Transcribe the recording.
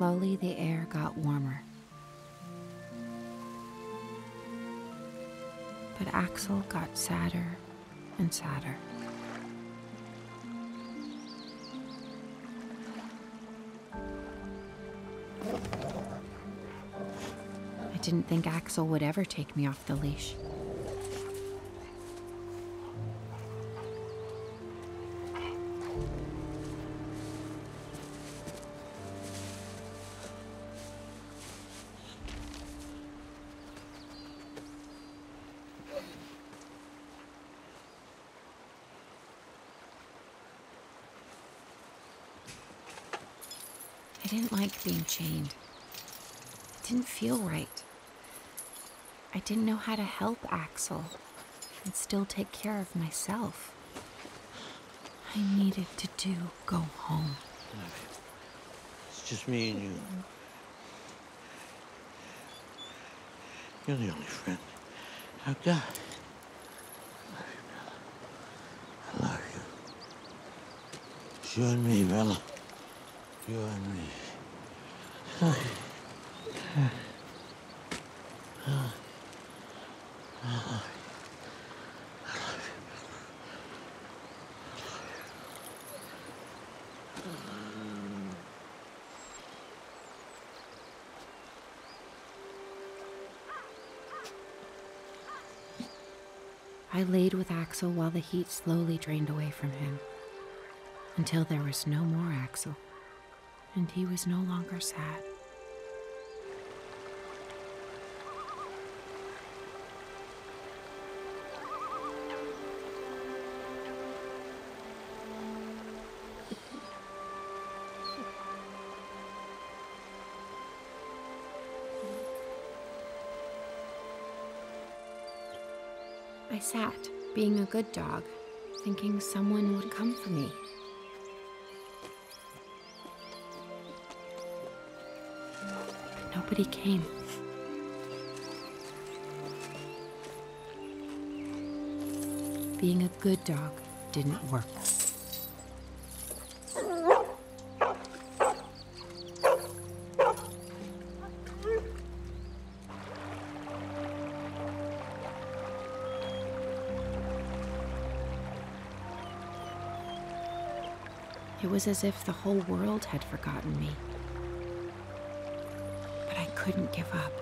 Slowly, the air got warmer. But Axel got sadder and sadder. I didn't think Axel would ever take me off the leash. Didn't like being chained. It didn't feel right. I didn't know how to help Axel and still take care of myself. I needed to do go home. It's just me and you. You're the only friend I've got. I love you, Bella. I love you. You and me, Bella. I laid with Axel while the heat slowly drained away from him. Until there was no more Axel, and he was no longer sad. I sat, being a good dog, thinking someone would come for me. But nobody came. Being a good dog didn't work. It was as if the whole world had forgotten me. Couldn't give up.